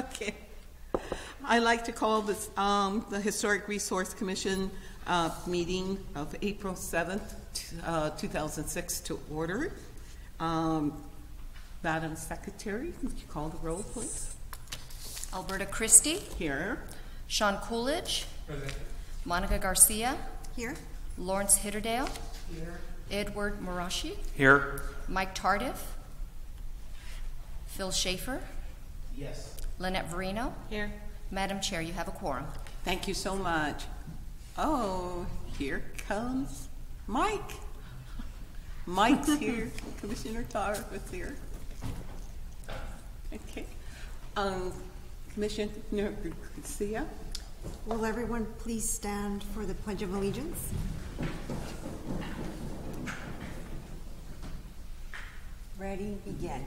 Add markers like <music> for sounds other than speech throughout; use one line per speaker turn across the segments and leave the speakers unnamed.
Okay. I'd like to call this, um, the Historic Resource Commission, uh, meeting of April seventh, uh, two thousand six to order. Um, Madam Secretary, would you call the roll, please?
Alberta Christie,
Here.
Sean Coolidge, Monica Garcia,
Here.
Lawrence Hitterdale, Here. Edward Marashi,
Here.
Mike Tardif, Phil Schaefer,
Yes.
Lynette Verino.
Here.
Madam Chair, you have a quorum.
Thank you so much. Oh, here comes Mike. Mike's here. <laughs> Commissioner Tar is here. Okay. Um, Commissioner Garcia?
Will everyone please stand for the Pledge of Allegiance? Ready, begin.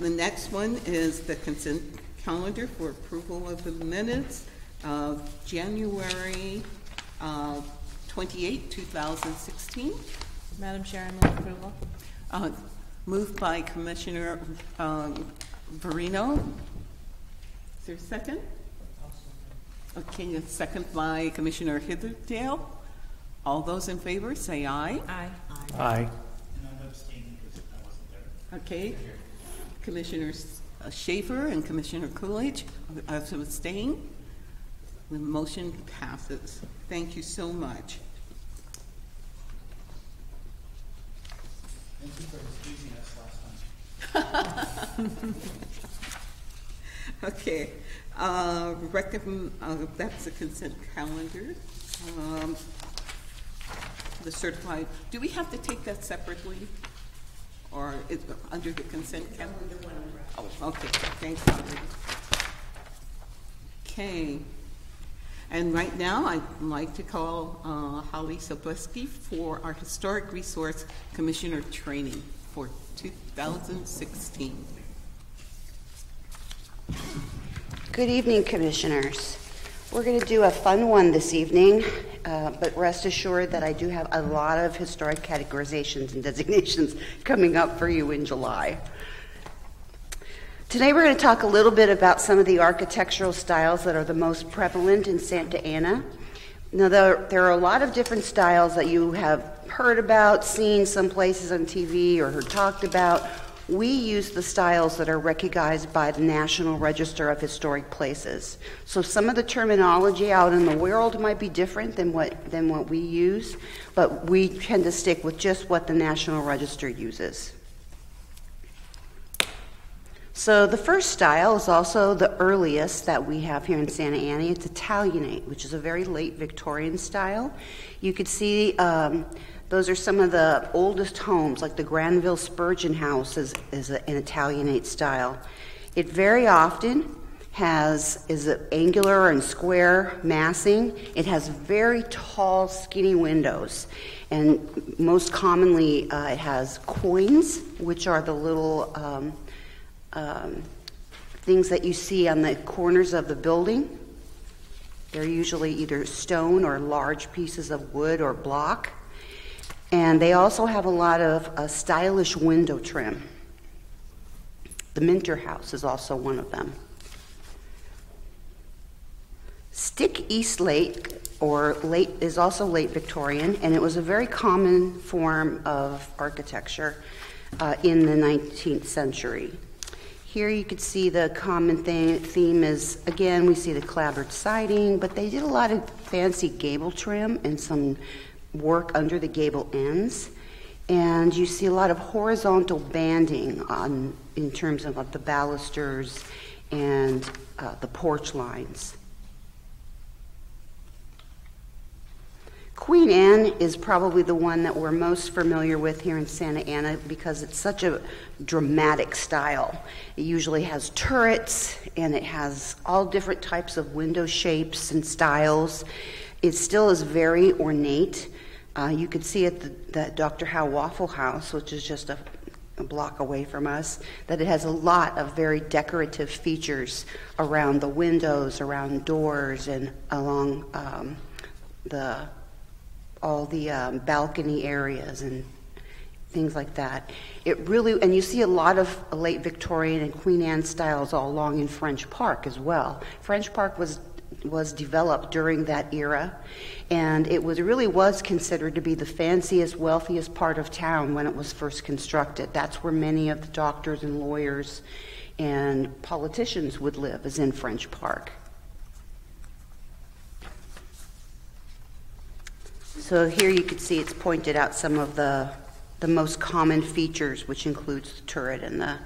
The next one is the consent calendar for approval of the minutes of January uh, 28, 2016.
Madam Chair, I move approval.
Uh, Moved by Commissioner um, Verino. Is there a second? Okay, a second by Commissioner Hitterdale. All those in favor, say aye.
Aye.
Aye.
Okay. Commissioner Schaefer and Commissioner Coolidge uh, abstain. The motion passes. Thank you so much.
Thank you for excusing us last time. <laughs>
Okay, uh, recommend, uh, that's the consent calendar. Um, The certified, do we have to take that separately? Or is, under the consent calendar? Oh, okay, thanks, Holly. Okay, and right now, I'd like to call uh, Holly Sobolewski for our Historic Resource Commissioner Training for 2016.
Good evening, Commissioners. We're going to do a fun one this evening, uh, but rest assured that I do have a lot of historic categorizations and designations <laughs> coming up for you in July. Today, we're going to talk a little bit about some of the architectural styles that are the most prevalent in Santa Ana. Now, there, there are a lot of different styles that you have heard about, seen some places on TV, or heard talked about. We use the styles that are recognized by the National Register of Historic Places. So some of the terminology out in the world might be different than what, than what we use, but we tend to stick with just what the National Register uses. So the first style is also the earliest that we have here in Santa Ana. It's Italianate, which is a very late Victorian style. You could see um, those are some of the oldest homes, like the Granville Spurgeon House is, is an Italianate style. It very often has is an angular and square massing. It has very tall, skinny windows, and most commonly uh, it has quoins, which are the little um, um, things that you see on the corners of the building. They're usually either stone or large pieces of wood or block. And they also have a lot of uh, stylish window trim. The Minter House is also one of them. Stick Eastlake, or late, is also late Victorian, and it was a very common form of architecture uh, in the 19th century. Here you could see the common thing, theme is, again, we see the clapboard siding, but they did a lot of fancy gable trim and some work under the gable ends. And you see a lot of horizontal banding on, in terms of the balusters and uh, the porch lines. Queen Anne is probably the one that we're most familiar with here in Santa Ana because it's such a dramatic style. It usually has turrets and it has all different types of window shapes and styles. It still is very ornate. Uh, you could see at the, the Dr. Howe Waffle House, which is just a, a block away from us, that it has a lot of very decorative features around the windows, around doors, and along um, the all the um, balcony areas and things like that. It really, and you see a lot of late Victorian and Queen Anne styles all along in French Park as well. French Park was was developed during that era, and it was really was considered to be the fanciest, wealthiest part of town when it was first constructed. That's where many of the doctors and lawyers and politicians would live, is in French Park. So here you can see it's pointed out some of the, the most common features, which includes the turret and the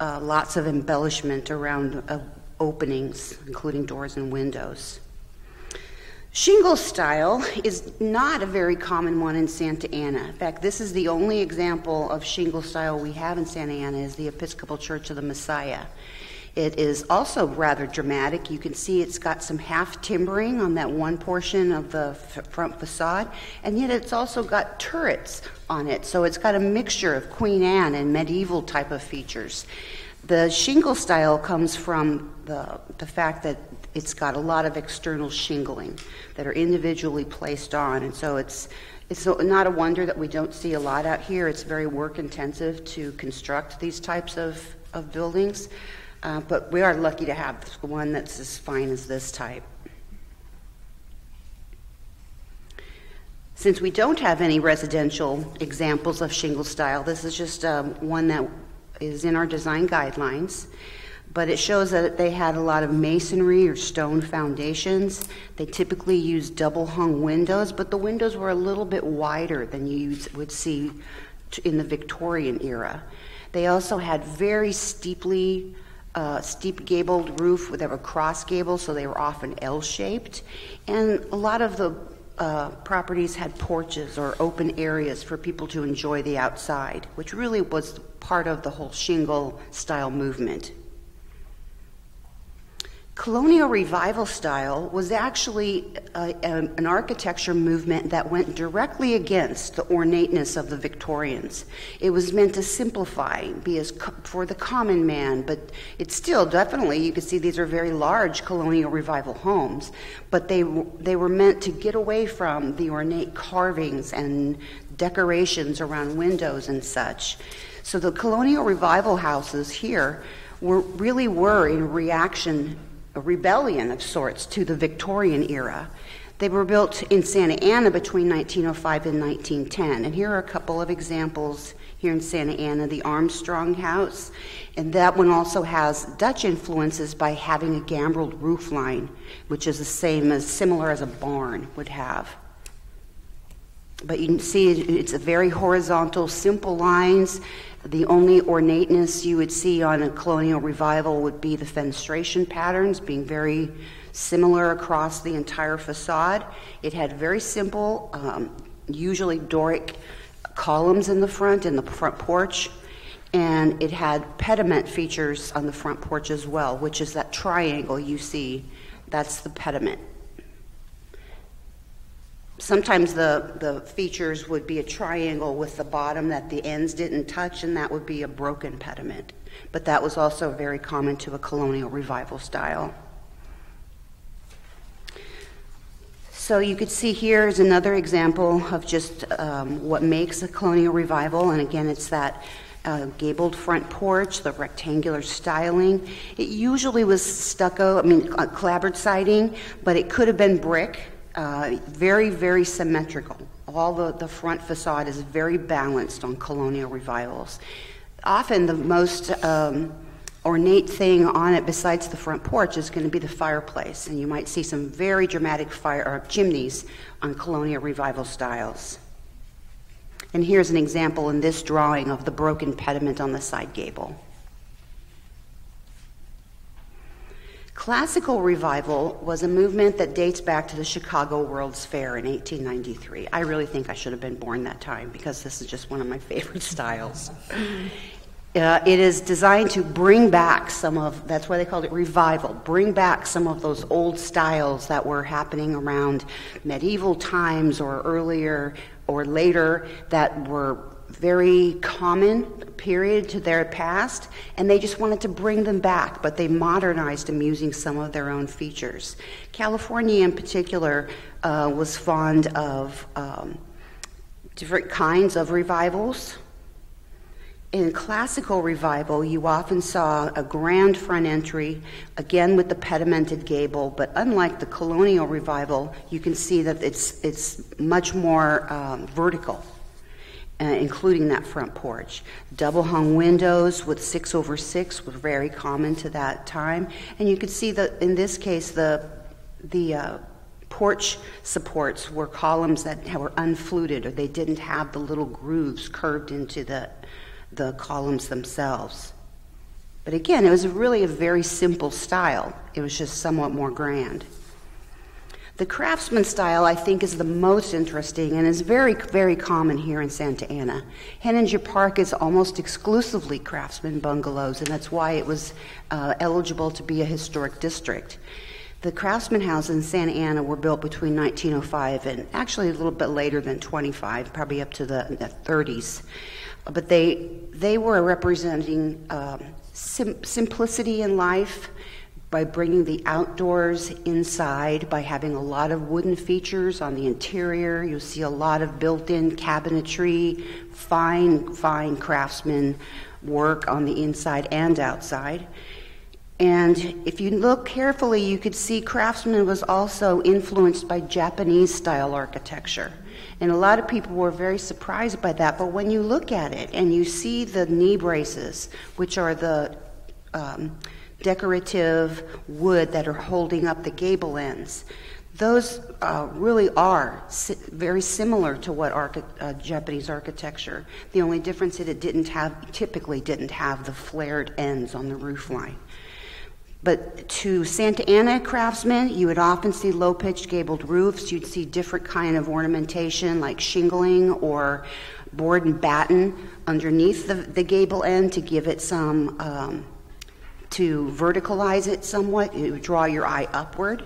uh, lots of embellishment around uh, openings, including doors and windows. Shingle style is not a very common one in Santa Ana. In fact, this is the only example of shingle style we have in Santa Ana is the Episcopal Church of the Messiah. It is also rather dramatic. You can see it's got some half timbering on that one portion of the front facade, and yet it's also got turrets on it. So it's got a mixture of Queen Anne and medieval type of features. The shingle style comes from the, the fact that it's got a lot of external shingling that are individually placed on, and so it's it's not a wonder that we don't see a lot out here. It's very work intensive to construct these types of, of buildings, uh, but we are lucky to have one that's as fine as this type. Since we don't have any residential examples of shingle style, this is just um, one that is in our design guidelines, but it shows that they had a lot of masonry or stone foundations. They typically used double hung windows, but the windows were a little bit wider than you would see in the Victorian era. They also had very steeply uh, steep gabled roof with a cross gable, so they were often L shaped. And a lot of the uh, properties had porches or open areas for people to enjoy the outside, which really was part of the whole shingle style movement. Colonial revival style was actually a, a, an architecture movement that went directly against the ornateness of the Victorians. It was meant to simplify, be as co- for the common man, but it's still definitely you can see these are very large colonial revival homes, but they they were meant to get away from the ornate carvings and decorations around windows and such. So the colonial revival houses here were really were in reaction a rebellion of sorts to the Victorian era. They were built in Santa Ana between 1905 and 1910. And here are a couple of examples here in Santa Ana the Armstrong House. And that one also has Dutch influences by having a gambreled roof line, which is the same as similar as a barn would have. But you can see it's a very horizontal, simple lines. The only ornateness you would see on a colonial revival would be the fenestration patterns being very similar across the entire facade. It had very simple, um, usually Doric columns in the front, in the front porch, and it had pediment features on the front porch as well, which is that triangle you see. That's the pediment sometimes the, the features would be a triangle with the bottom that the ends didn't touch, and that would be a broken pediment. But that was also very common to a colonial revival style. So you could see here is another example of just um, what makes a colonial revival, and again, it's that uh, gabled front porch, the rectangular styling. It usually was stucco, I mean, uh, clapboard siding, but it could have been brick uh, very, very symmetrical. All the, the front facade is very balanced on colonial revivals. Often the most um, ornate thing on it besides the front porch is going to be the fireplace, and you might see some very dramatic fire or chimneys on colonial revival styles. And here's an example in this drawing of the broken pediment on the side gable. Classical revival was a movement that dates back to the Chicago World's Fair in 1893. I really think I should have been born that time because this is just one of my <laughs> favorite styles. Uh, it is designed to bring back some of, that's why they called it revival, bring back some of those old styles that were happening around medieval times or earlier or later that were very common period to their past, and they just wanted to bring them back, but they modernized them using some of their own features. California, in particular, uh, was fond of um, different kinds of revivals. In classical revival, you often saw a grand front entry, again with the pedimented gable, but unlike the colonial revival, you can see that it's, it's much more um, vertical uh, including that front porch. Double hung windows with six over six were very common to that time. And you could see that in this case, the, the uh, porch supports were columns that were unfluted or they didn't have the little grooves curved into the, the columns themselves. But again, it was really a very simple style, it was just somewhat more grand. The craftsman style, I think, is the most interesting and is very, very common here in Santa Ana. Heninger Park is almost exclusively craftsman bungalows, and that's why it was uh, eligible to be a historic district. The craftsman houses in Santa Ana were built between 1905 and actually a little bit later than 25, probably up to the, the 30s. But they, they were representing um, sim- simplicity in life, by bringing the outdoors inside, by having a lot of wooden features on the interior. You'll see a lot of built in cabinetry, fine, fine craftsman work on the inside and outside. And if you look carefully, you could see Craftsman was also influenced by Japanese style architecture. And a lot of people were very surprised by that. But when you look at it and you see the knee braces, which are the um, decorative wood that are holding up the gable ends. Those uh, really are si- very similar to what archi- uh, Japanese architecture. The only difference is it didn't have, typically didn't have the flared ends on the roof line. But to Santa Ana craftsmen, you would often see low-pitched gabled roofs. You'd see different kind of ornamentation like shingling or board and batten underneath the, the gable end to give it some um, to verticalize it somewhat, it would draw your eye upward.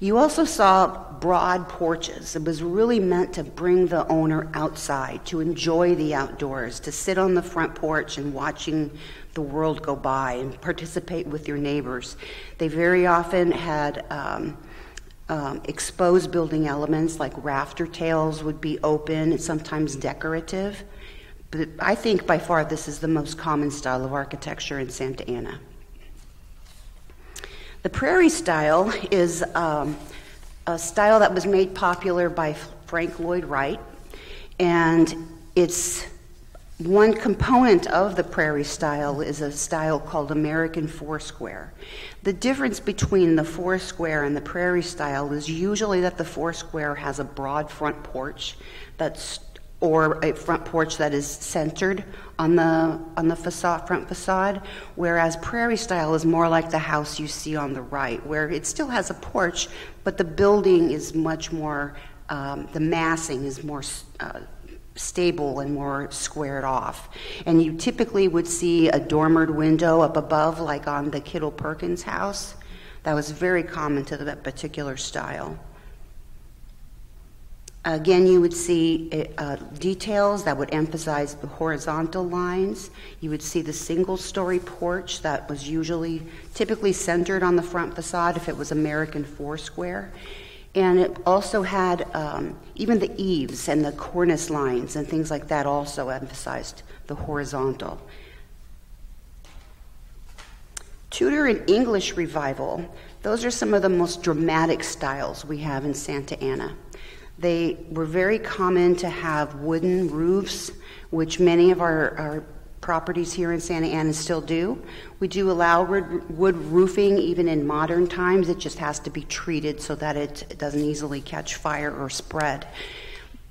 You also saw broad porches. It was really meant to bring the owner outside, to enjoy the outdoors, to sit on the front porch and watching the world go by and participate with your neighbors. They very often had um, um, exposed building elements like rafter tails would be open and sometimes decorative. But I think by far this is the most common style of architecture in Santa Ana. The prairie style is um, a style that was made popular by Frank Lloyd Wright, and it's one component of the prairie style is a style called American Foursquare. The difference between the Foursquare and the prairie style is usually that the Foursquare has a broad front porch that's or a front porch that is centered on the on the facade front facade whereas prairie style is more like the house you see on the right where it still has a porch but the building is much more um, the massing is more uh, stable and more squared off. And you typically would see a dormered window up above like on the kittle perkins house. That was very common to that particular style Again, you would see uh, details that would emphasize the horizontal lines. You would see the single story porch that was usually typically centered on the front facade if it was American Foursquare. And it also had um, even the eaves and the cornice lines and things like that also emphasized the horizontal. Tudor and English revival, those are some of the most dramatic styles we have in Santa Ana. They were very common to have wooden roofs, which many of our, our properties here in Santa Ana still do. We do allow wood roofing even in modern times. It just has to be treated so that it doesn't easily catch fire or spread.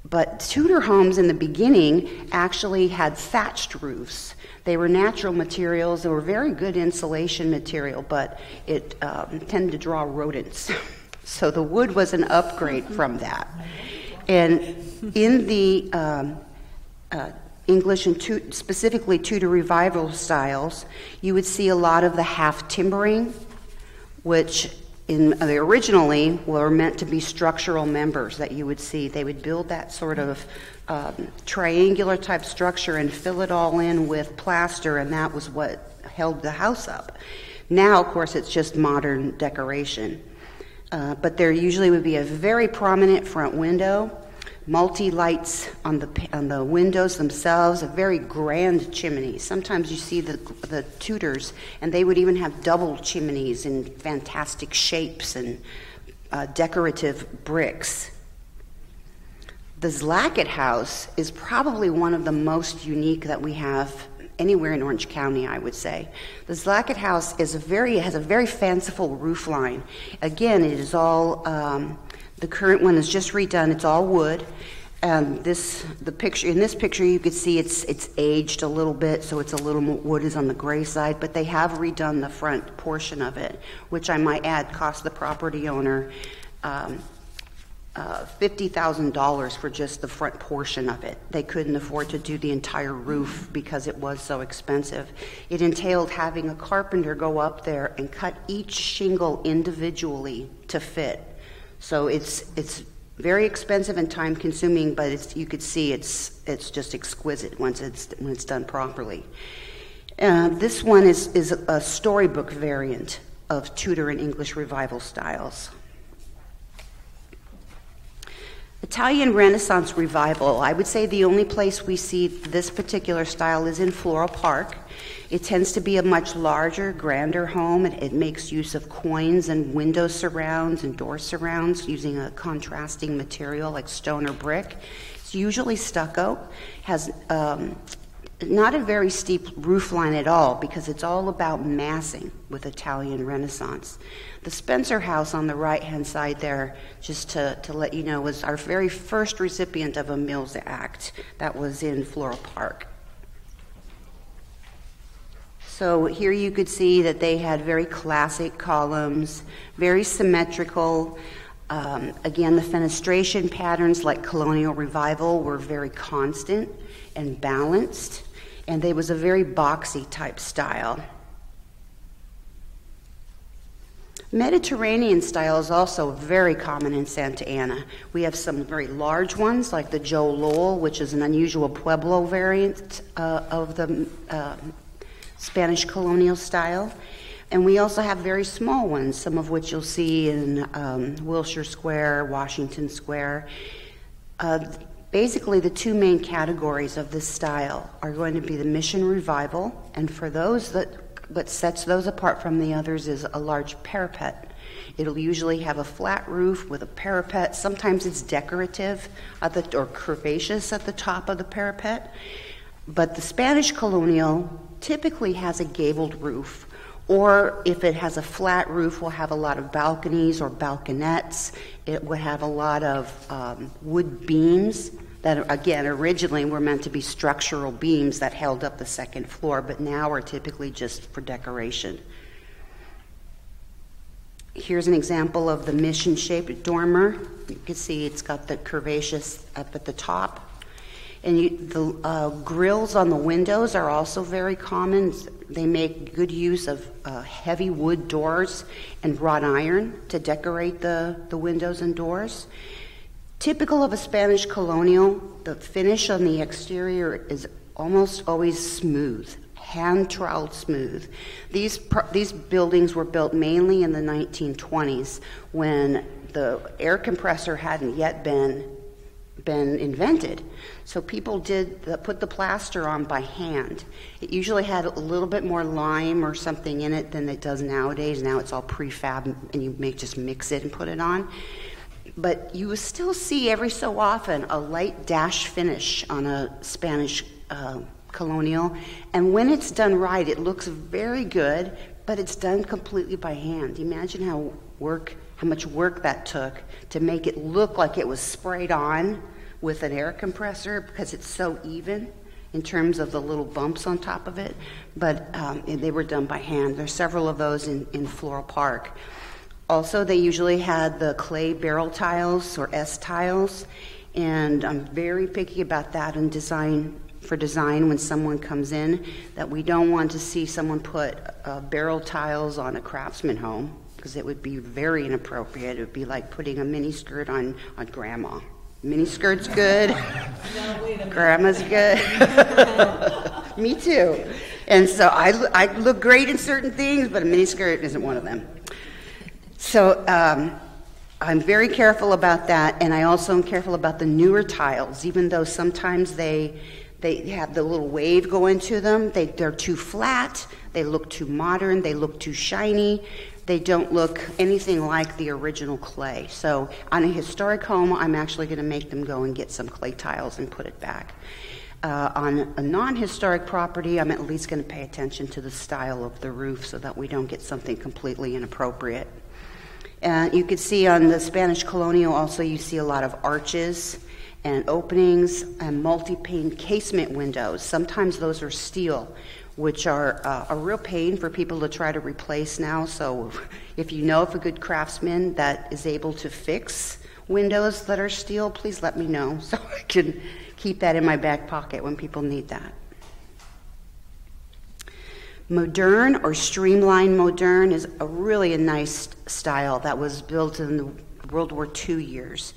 But Tudor homes in the beginning actually had thatched roofs. They were natural materials. They were very good insulation material, but it um, tended to draw rodents. <laughs> so the wood was an upgrade from that. And in the um, uh, English and tu- specifically Tudor revival styles, you would see a lot of the half timbering, which in they originally were meant to be structural members that you would see. They would build that sort of um, triangular type structure and fill it all in with plaster, and that was what held the house up. Now, of course, it's just modern decoration. Uh, but there usually would be a very prominent front window, multi lights on the on the windows themselves, a very grand chimney. Sometimes you see the the Tudors, and they would even have double chimneys in fantastic shapes and uh, decorative bricks. The Zlacket House is probably one of the most unique that we have anywhere in Orange County, I would say. The Zlacket House is a very has a very fanciful roof line. Again, it is all um, the current one is just redone. It's all wood. And this the picture in this picture you can see it's it's aged a little bit, so it's a little more wood is on the gray side. But they have redone the front portion of it, which I might add cost the property owner. Um, uh, $50,000 for just the front portion of it. They couldn't afford to do the entire roof because it was so expensive. It entailed having a carpenter go up there and cut each shingle individually to fit. So it's it's very expensive and time consuming, but it's, you could see it's it's just exquisite once it's when it's done properly. Uh, this one is is a storybook variant of Tudor and English revival styles. Italian Renaissance revival, I would say the only place we see this particular style is in Floral Park. It tends to be a much larger, grander home. It, it makes use of quoins and window surrounds and door surrounds using a contrasting material like stone or brick. It's usually stucco, has um, not a very steep roof line at all because it's all about massing with Italian Renaissance. The Spencer House on the right hand side there, just to, to let you know, was our very first recipient of a Mills Act that was in Floral Park. So here you could see that they had very classic columns, very symmetrical. Um, again, the fenestration patterns, like colonial revival, were very constant and balanced, and they was a very boxy type style. Mediterranean style is also very common in Santa Ana. We have some very large ones, like the Joe Lowell, which is an unusual Pueblo variant uh, of the uh, Spanish colonial style. And we also have very small ones, some of which you'll see in um, Wilshire Square, Washington Square. Uh, basically, the two main categories of this style are going to be the mission revival, and for those that what sets those apart from the others is a large parapet. It'll usually have a flat roof with a parapet. Sometimes it's decorative the, or curvaceous at the top of the parapet. But the Spanish colonial typically has a gabled roof. Or if it has a flat roof, will have a lot of balconies or balconettes. It would have a lot of um, wood beams that again originally were meant to be structural beams that held up the second floor, but now are typically just for decoration. Here's an example of the mission shaped dormer. You can see it's got the curvaceous up at the top. And you, the uh, grills on the windows are also very common. They make good use of uh, heavy wood doors and wrought iron to decorate the, the windows and doors. Typical of a Spanish colonial, the finish on the exterior is almost always smooth, hand troweled smooth. These, these buildings were built mainly in the 1920s when the air compressor hadn't yet been, been invented. So people did the, put the plaster on by hand. It usually had a little bit more lime or something in it than it does nowadays. Now it's all prefab and you may just mix it and put it on but you still see every so often a light dash finish on a Spanish uh, colonial. And when it's done right, it looks very good, but it's done completely by hand. Imagine how work, how much work that took to make it look like it was sprayed on with an air compressor because it's so even in terms of the little bumps on top of it, but um, they were done by hand. There's several of those in, in Floral Park. Also, they usually had the clay barrel tiles or S tiles, and I'm very picky about that in design for design when someone comes in that we don't want to see someone put uh, barrel tiles on a craftsman home because it would be very inappropriate. It would be like putting a mini skirt on, on grandma. Mini skirt's good. Grandma's good. <laughs> Me too. And so I, I look great in certain things, but a mini skirt isn't one of them. So um, I'm very careful about that, and I also am careful about the newer tiles, even though sometimes they they have the little wave going into them. They, they're too flat. They look too modern. They look too shiny. They don't look anything like the original clay. So on a historic home, I'm actually going to make them go and get some clay tiles and put it back. Uh, on a non historic property, I'm at least going to pay attention to the style of the roof so that we don't get something completely inappropriate. And you can see on the Spanish colonial also, you see a lot of arches and openings and multi-pane casement windows. Sometimes those are steel, which are uh, a real pain for people to try to replace now. So if you know of a good craftsman that is able to fix windows that are steel, please let me know <laughs> so I can keep that in my back pocket when people need that. Modern or streamlined modern is a really a nice style that was built in the World War II years.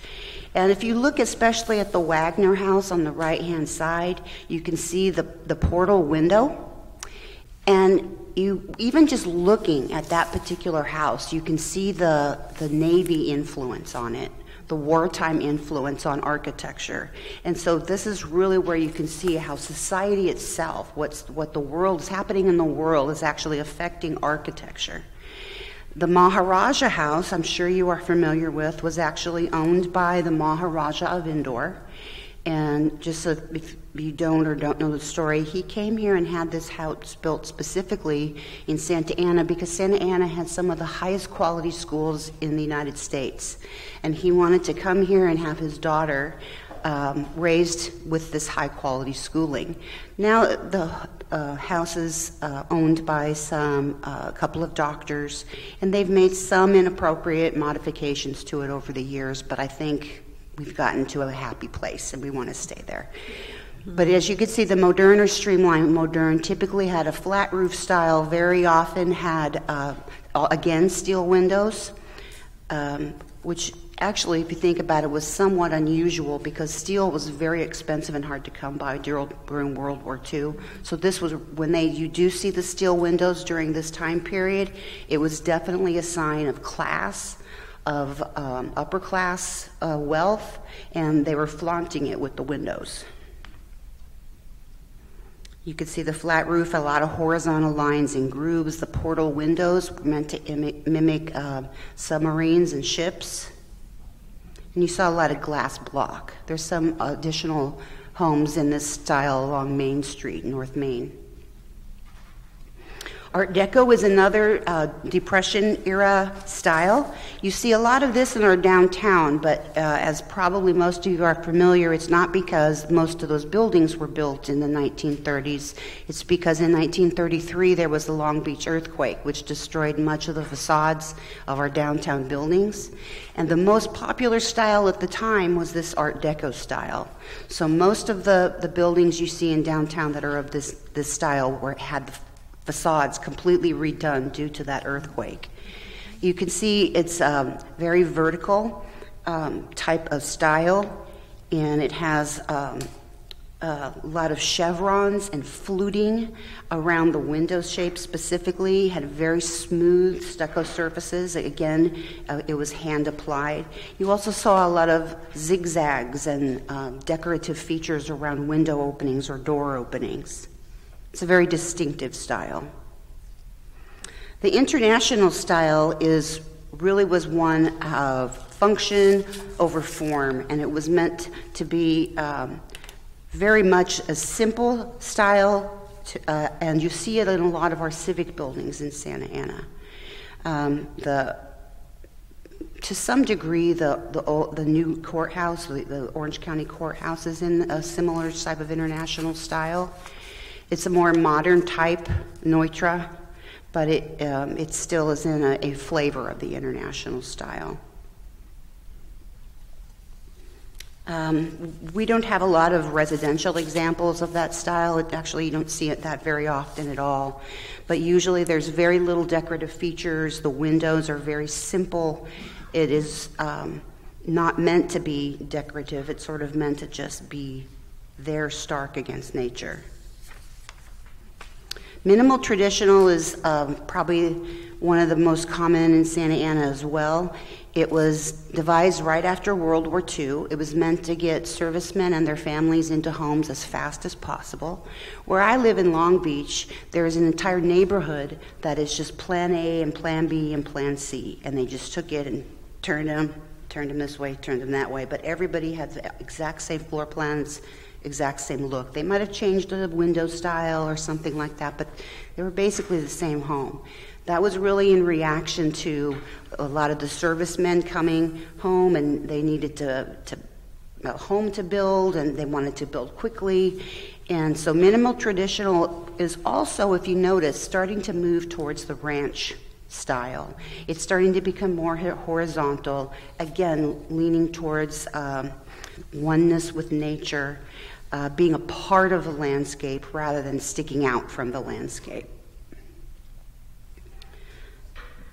And if you look especially at the Wagner house on the right hand side, you can see the, the portal window. And you even just looking at that particular house, you can see the, the Navy influence on it, the wartime influence on architecture. And so this is really where you can see how society itself, what's, what the world is happening in the world, is actually affecting architecture. The Maharaja House, I'm sure you are familiar with, was actually owned by the Maharaja of Indore. And just so if you don't or don't know the story, he came here and had this house built specifically in Santa Ana because Santa Ana had some of the highest quality schools in the United States. And he wanted to come here and have his daughter um, raised with this high quality schooling. Now, the uh, house is uh, owned by some, uh, a couple of doctors, and they've made some inappropriate modifications to it over the years, but I think we've gotten to a happy place and we want to stay there. But as you can see, the modern or streamlined modern typically had a flat roof style, very often had, uh, again, steel windows, um, which actually, if you think about it, was somewhat unusual because steel was very expensive and hard to come by during World War II. So this was when they you do see the steel windows during this time period. It was definitely a sign of class, of um, upper class uh, wealth, and they were flaunting it with the windows. You could see the flat roof, a lot of horizontal lines and grooves. The portal windows were meant to mimic uh, submarines and ships. And you saw a lot of glass block. There's some additional homes in this style along Main Street, North Main. Art Deco is another uh, Depression era style. You see a lot of this in our downtown, but uh, as probably most of you are familiar, it's not because most of those buildings were built in the 1930s. It's because in 1933 there was the Long Beach earthquake, which destroyed much of the facades of our downtown buildings. And the most popular style at the time was this Art Deco style. So most of the, the buildings you see in downtown that are of this, this style were, had the facades completely redone due to that earthquake. You can see it's a um, very vertical um, type of style, and it has um, a lot of chevrons and fluting around the window shape specifically, had very smooth stucco surfaces. Again, uh, it was hand applied. You also saw a lot of zigzags and uh, decorative features around window openings or door openings. It's a very distinctive style. The international style is really was one of function over form, and it was meant to be um, very much a simple style, to, uh, and you see it in a lot of our civic buildings in Santa Ana. Um, the to some degree, the, the, old, the new courthouse, the, the Orange County Courthouse, is in a similar type of international style. It's a more modern type, Neutra, but it, um, it still is in a, a flavor of the international style. Um, we don't have a lot of residential examples of that style. It, actually, you don't see it that very often at all. But usually, there's very little decorative features. The windows are very simple. It is um, not meant to be decorative. It's sort of meant to just be there, stark against nature. Minimal traditional is um, probably one of the most common in Santa Ana as well. It was devised right after World War II. It was meant to get servicemen and their families into homes as fast as possible. Where I live in Long Beach, there is an entire neighborhood that is just Plan A and Plan B and Plan C, and they just took it and turned them, turned them this way, turned them that way. But everybody had the exact same floor plans, exact same look. They might have changed the window style or something like that, but they were basically the same home. That was really in reaction to a lot of the servicemen coming home and they needed to, to a home to build and they wanted to build quickly. And so minimal traditional is also, if you notice, starting to move towards the ranch style. It's starting to become more horizontal, again, leaning towards um, oneness with nature uh, being a part of the landscape rather than sticking out from the landscape.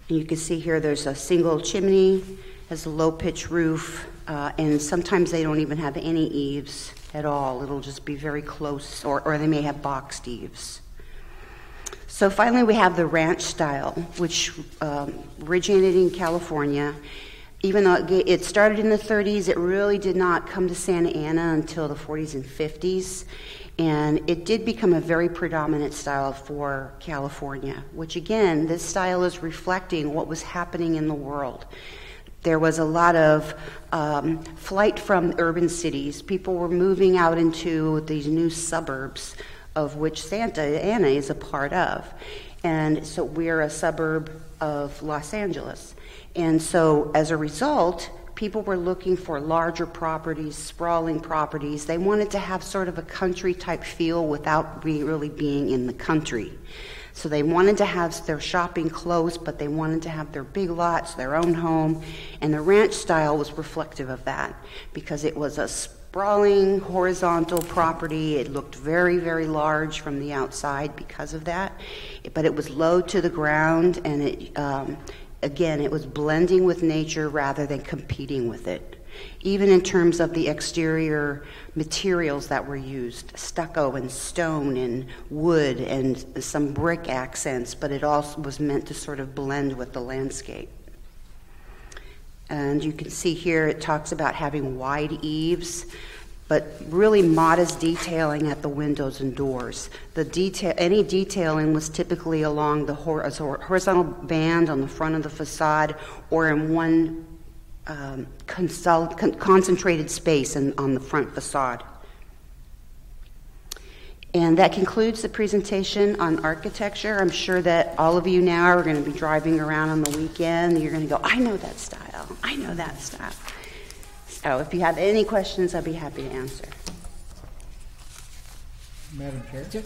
And you can see here there's a single chimney, has a low pitch roof, uh, and sometimes they don't even have any eaves at all. It'll just be very close, or, or they may have boxed eaves. So finally, we have the ranch style, which um, originated in California even though it started in the 30s, it really did not come to Santa Ana until the 40s and 50s. And it did become a very predominant style for California, which again, this style is reflecting what was happening in the world. There was a lot of um, flight from urban cities. People were moving out into these new suburbs, of which Santa Ana is a part of. And so we're a suburb of Los Angeles. And so as a result, people were looking for larger properties, sprawling properties. They wanted to have sort of a country type feel without really being in the country. So they wanted to have their shopping close, but they wanted to have their big lots, their own home. And the ranch style was reflective of that because it was a sprawling horizontal property. It looked very, very large from the outside because of that, but it was low to the ground and it, um, again, it was blending with nature rather than competing with it. Even in terms of the exterior materials that were used stucco and stone and wood and some brick accents, but it also was meant to sort of blend with the landscape. And you can see here it talks about having wide eaves but really modest detailing at the windows and doors. The detail, any detailing was typically along the horizontal band on the front of the facade or in one um, con- concentrated space in, on the front facade. And that concludes the presentation on architecture. I'm sure that all of you now are going to be driving around on the weekend. You're going to go, I know that style. I know that style. So if you have any questions, I'd be happy to answer.
Madam Chair,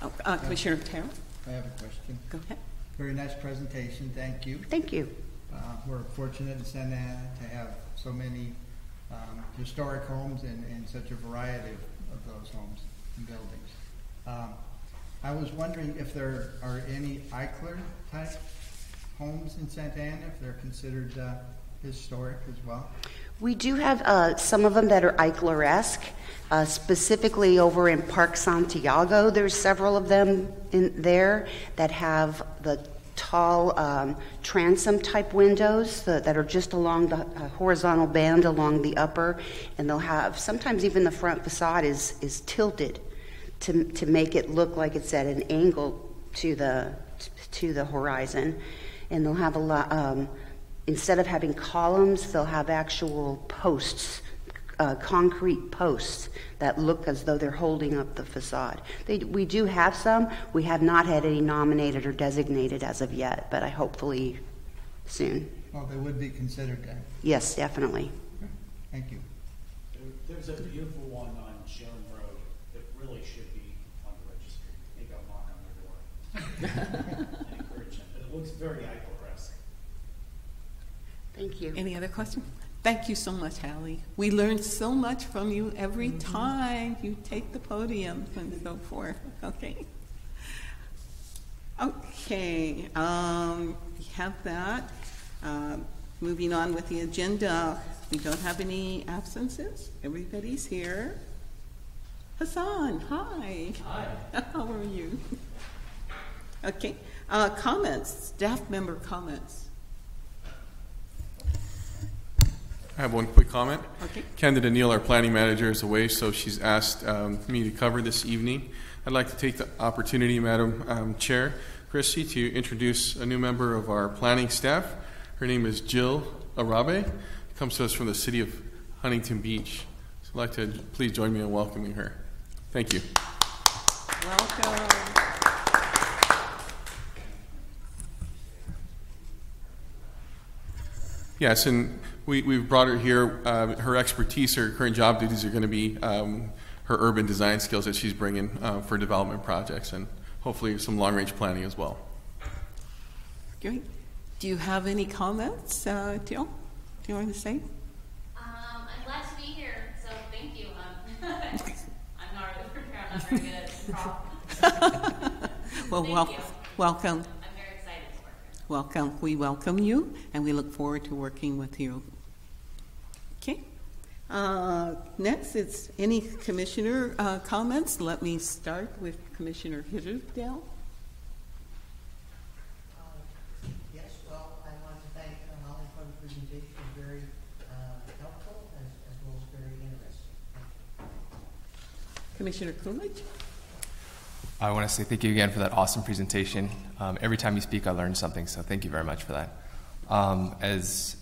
Oh, uh, Commissioner Terrell,
I have a question.
go ahead.
Very nice presentation, thank you.
Thank you.
Uh, We're fortunate in Santa Ana to have so many um, historic homes and, and such a variety of, of those homes and buildings. Um, I was wondering if there are any Eichler type homes in Santa Ana, if they're considered uh, historic as well?
We do have uh, some of them that are Eichler-esque. Uh, specifically over in Park Santiago, there's several of them in there that have the tall um, transom type windows the, that are just along the uh, horizontal band along the upper, and they'll have sometimes even the front facade is is tilted to to make it look like it's at an angle to the to the horizon, and they'll have a lot. Um, instead of having columns, they'll have actual posts, uh, concrete posts that look as though they're holding up the facade. They, we do have some. We have not had any nominated or designated as of yet, but I hopefully soon.
Oh, they would be considered then.
Yes, definitely.
Thank you.
There's a beautiful one on Sharon Road that really should be on the registry. Maybe I'll knock on their door. <laughs> Encourage them, it looks very aggressive.
Thank you.
Any other questions? Thank you so much, Hallie. We learn so much from you every time you take the podium and so forth. Okay. Okay, um, we have that. Um, moving on with the agenda, we don't have any absences. Everybody's here. Hassan, hi. Hi. <laughs> How are you? Okay, uh, comments, staff member comments.
I have one quick comment.
Okay.
Candida Neal, our planning manager, is away, so she's asked um, me to cover this evening. I'd like to take the opportunity, Madam um, Chair, Christie, to introduce a new member of our planning staff. Her name is Jill Arabe. Comes to us from the city of Huntington Beach. So I'd like to please join me in welcoming her. Thank you.
Welcome.
Yes, and we, we've brought her here. Uh, her expertise, her current job duties are going to be um, her urban design skills that she's bringing uh, for development projects and hopefully some long range planning as well.
Great. Do you have any comments, uh, Jill? Do you want to say?
Um, I'm glad to be here, so thank you. Um, <laughs> I'm not really prepared. I'm not very good at improv. <laughs>
Well,
Thank
wel- welcome,
I'm very excited to work.
welcome. We welcome you, and we look forward to working with you. Okay. Uh, next, it's any commissioner uh, comments. Let me start with Commissioner Hitterdale.
Yes, well, I want to thank Holly for the presentation, very helpful as as well as very interesting.
Commissioner Coolidge.
I want to say thank you again for that awesome presentation. Um, every time you speak, I learn something, so thank you very much for that. Um, as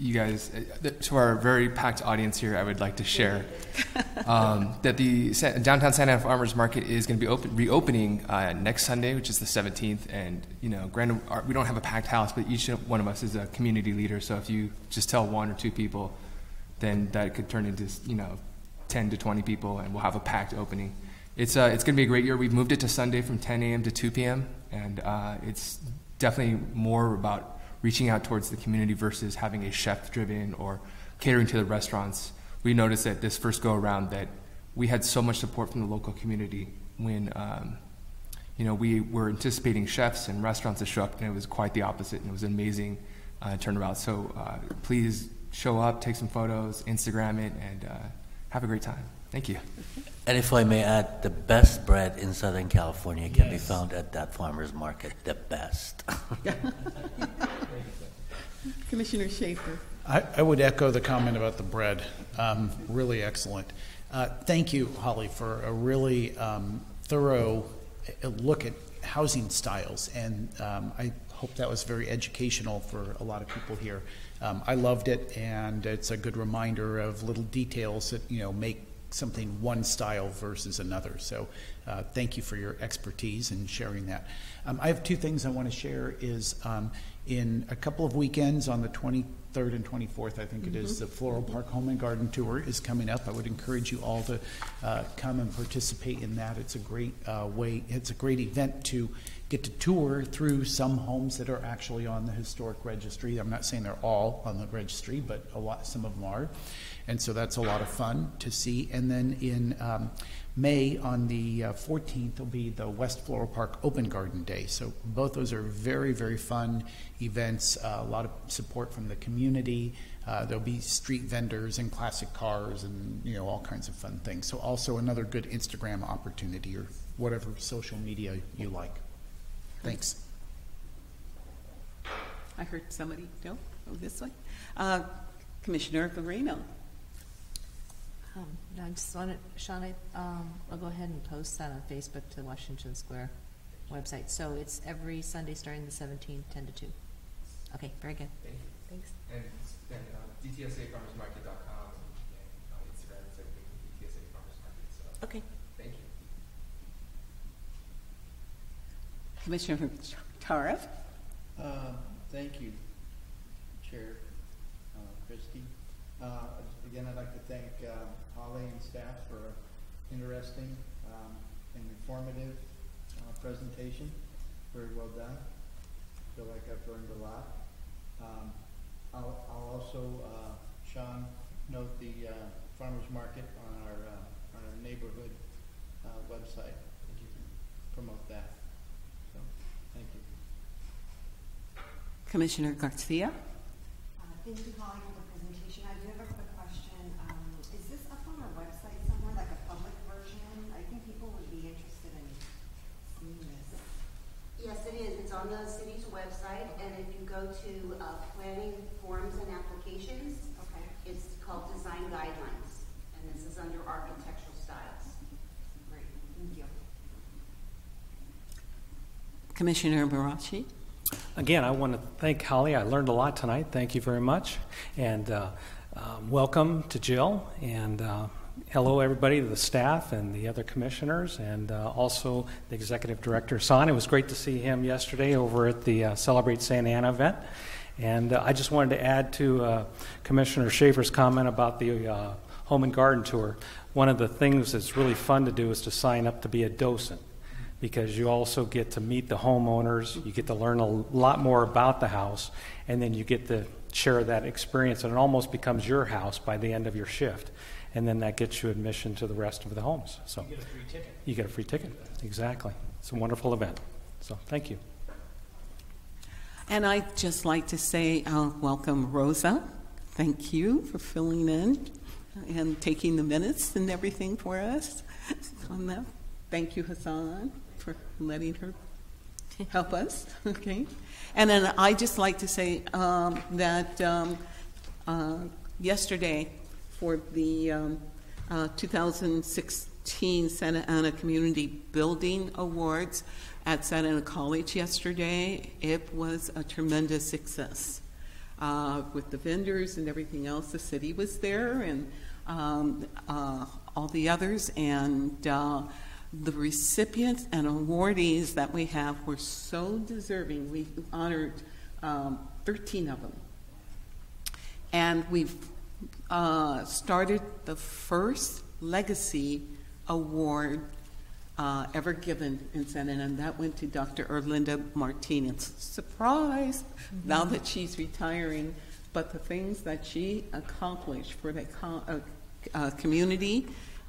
you guys, uh, to our very packed audience here, I would like to share <laughs> um, that the downtown Santa Ana Farmers Market is going to be open, reopening uh, next Sunday, which is the 17th. And you know, granted, we don't have a packed house, but each one of us is a community leader. So if you just tell one or two people, then that could turn into you know 10 to 20 people, and we'll have a packed opening. It's uh, it's going to be a great year. We've moved it to Sunday from 10 a.m. to 2 p.m. and uh, it's definitely more about reaching out towards the community versus having a chef-driven or catering to the restaurants. We noticed that this first go around that we had so much support from the local community when. Um, you know, we were anticipating chefs and restaurants to show up, and it was quite the opposite, and it was an amazing uh, turnaround. So uh, please show up, take some photos, Instagram it, and uh, have a great time. Thank you.
And if I may add, the best bread in Southern California can be found at that farmer's market. The best. <laughs>
Commissioner Schaefer.
I, I would echo the comment about the bread. Um, really excellent. Uh, thank you, Holly, for a really um, thorough uh, look at housing styles, and um, I hope that was very educational for a lot of people here. Um, I loved it, and it's a good reminder of little details that you know make something one style versus another. So, uh, thank you for your expertise and sharing that. Um, I have two things I want to share. Is um, in a couple of weekends on the 23rd and 24th, I think it is, the Floral Park Home and Garden Tour is coming up. I would encourage you all to uh, come and participate in that. It's a great uh, way. It's a great event to get to tour through some homes that are actually on the historic registry. I'm not saying they're all on the registry, but a lot, some of them are. And so that's a lot of fun to see. And then in um, May on the uh, 14th will be the West Floral Park Open Garden Day. So both those are very, very fun events. Uh, a lot of support from the community. Uh, there'll be street vendors and classic cars and you know all kinds of fun things. So also another good Instagram opportunity or whatever social media you like. Thanks.
I heard somebody, no, oh, this way. Uh, Commissioner Garino.
Um, no, I just wanted, Sean, I, um, I'll go ahead and post that on Facebook to the Washington Square website. So it's every Sunday starting the seventeenth, ten to two. Okay, very good. Thanks.
And then uh, dtsafarmersmarket.com and on Instagram it's everything DTSA Farmers Market. So
Okay.
thank you.
Commissioner Tariff.
Uh, Thank you, Chair uh, Christie. Uh, Again, I'd like to thank uh, Holly and staff for an interesting um, and informative uh, presentation. Very well done. I Feel like I've learned a lot. Um, I'll I'll also, uh, Sean, note the uh, farmer's market on our, uh, on our neighborhood uh, website, if you can promote that. So, thank you.
Commissioner Garcia?
Uh, Thank you, Holly, for the presentation. I do have a quick question. Um, Is this up on our website somewhere, like a public version? I think people would be interested in seeing this.
Yes, it is. It's on the city's website, and if you go to uh, planning forms and applications,
Okay.
it's called design guidelines, and this is under architectural styles.
Great, thank you.
Commissioner Barachi?
Again, I want to thank Holly. I learned a lot tonight. Thank you very much. And uh, um, welcome to Jill. And uh, hello, everybody, the staff and the other commissioners, and uh, also the executive director, Son. It was great to see him yesterday over at the uh, Celebrate Santa Ana event. And uh, I just wanted to add to uh, Commissioner Schaefer's comment about the uh, home and garden tour. One of the things that's really fun to do is to sign up to be a docent because you also get to meet the homeowners, you get to learn a lot more about the house, and then you get to share that experience, and it almost becomes your house by the end of your shift. And then that gets you admission to the rest of the homes. So you get a free ticket. You get a free ticket. Exactly. It's a wonderful event. So thank you.
And I'd just like to say, uh, welcome Rosa. Thank you for filling in and taking the minutes and everything for us on that. Thank you, Hassan, for letting her help us. <laughs> Okay. And then I'd just like to say um, that um, uh, yesterday, for the um, uh, 2016 Santa Ana Community Building Awards at Santa Ana College yesterday, it was a tremendous success. Uh, with the vendors and everything else, the city was there and um, uh, all the others, and uh, the recipients and awardees that we have were so deserving. We honored um, 13 of them. And we've uh, started the first legacy award uh, ever given in Santa Ana, and that went to Dr. Erlinda Martinez. Surprise! Now that she's retiring, but the things that she accomplished for the co- uh, uh, community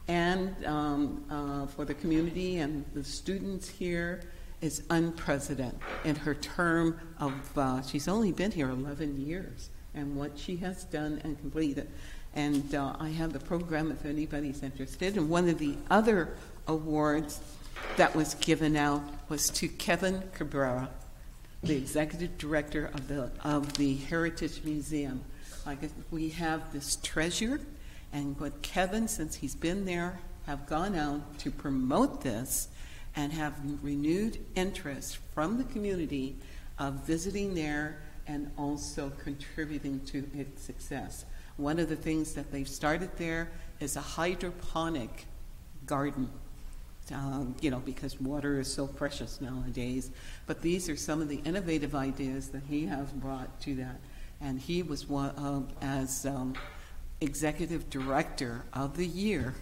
and um, uh, for the community and the students here is unprecedented. In her term of, uh, she's only been here 11 years, and what she has done and completed. And uh, I have the program if anybody's interested. And one of the other awards that was given out was to Kevin Cabrera, the executive director of the of the Heritage Museum. Like we have this treasure, and what Kevin, since he's been there, have gone out to promote this, and have renewed interest from the community of visiting there and also contributing to its success. One of the things that they've started there is a hydroponic garden um, you know, because water is so precious nowadays. But these are some of the innovative ideas that he has brought to that. And he was one, um, as um, executive director of the year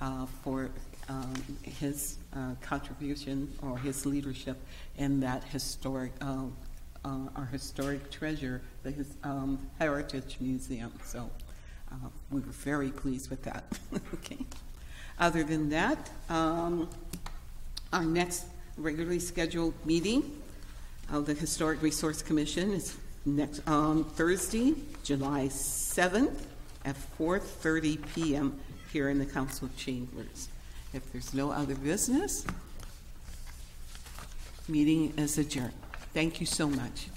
uh, for um, his uh, contribution or his leadership in that historic, uh, our historic treasure, the um, Heritage Museum. So uh, we were very pleased with that. <laughs> okay. Other than that, um, our next regularly scheduled meeting of the Historic Resource Commission is next um, Thursday, July 7th at 4:30 p.m. here in the council chambers. If there's no other business, meeting is adjourned. Thank you so much.